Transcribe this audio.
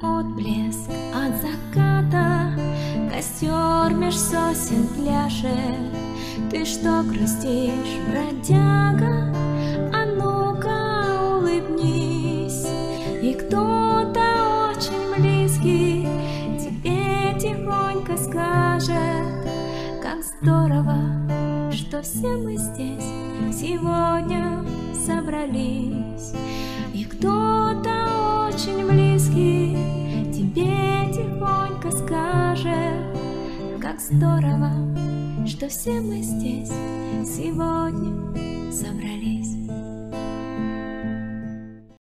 Отблеск от заката Костер меж сосен пляшет. Ты что грустишь, бродяга? А ну-ка улыбнись. И кто-то очень близкий Тебе тихонько скажет Как здорово, что все мы здесь Сегодня собрались И кто-то Как здорово, что все мы здесь сегодня собрались.